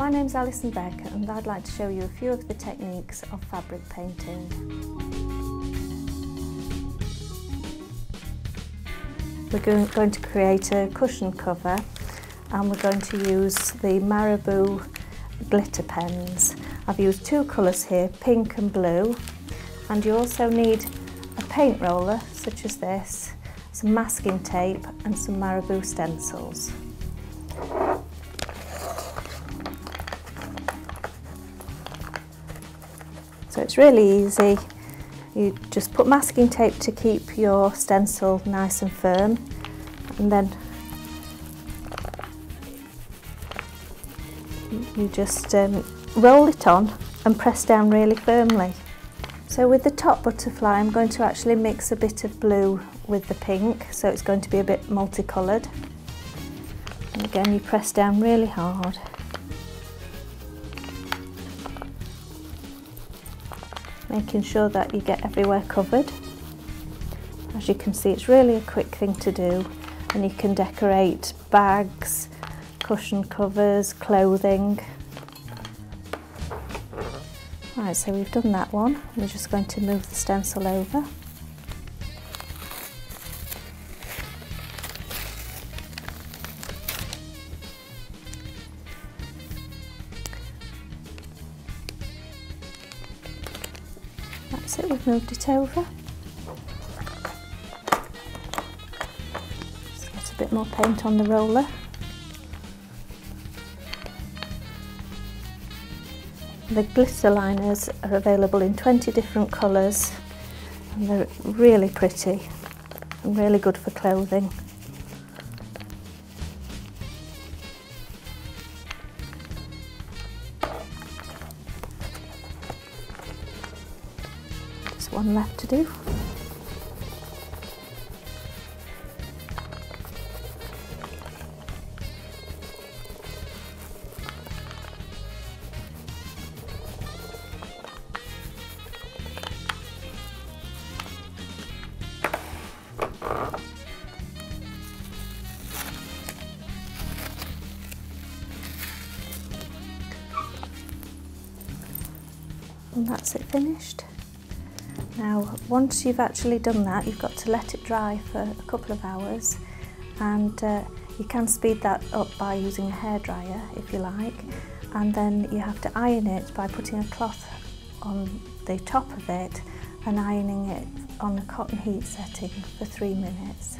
My name's Alison Beck and I'd like to show you a few of the techniques of fabric painting. We're going to create a cushion cover and we're going to use the Marabu glitter pens. I've used two colours here, pink and blue, and you also need a paint roller such as this, some masking tape and some Marabu stencils. So it's really easy. You just put masking tape to keep your stencil nice and firm and then you just um, roll it on and press down really firmly. So with the top butterfly I'm going to actually mix a bit of blue with the pink so it's going to be a bit multicoloured. And again you press down really hard. Making sure that you get everywhere covered. As you can see, it's really a quick thing to do and you can decorate bags, cushion covers, clothing. Right, so we've done that one. We're just going to move the stencil over. That's it, we've moved it over. Just get a bit more paint on the roller. The glitter liners are available in 20 different colours and they're really pretty and really good for clothing. One left to do. And that's it finished. Now, once you've actually done that, you've got to let it dry for a couple of hours and uh, you can speed that up by using a hairdryer if you like and then you have to iron it by putting a cloth on the top of it and ironing it on a cotton heat setting for three minutes.